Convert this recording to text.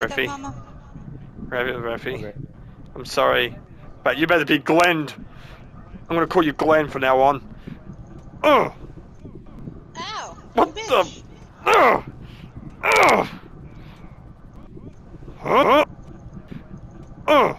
Ruffy. Rabbit Ruffy. Okay. I'm sorry, but you better be Glenn. I'm gonna call you Glenn from now on. Ugh! Ow! What the? Ugh! Ugh! Huh? Ugh!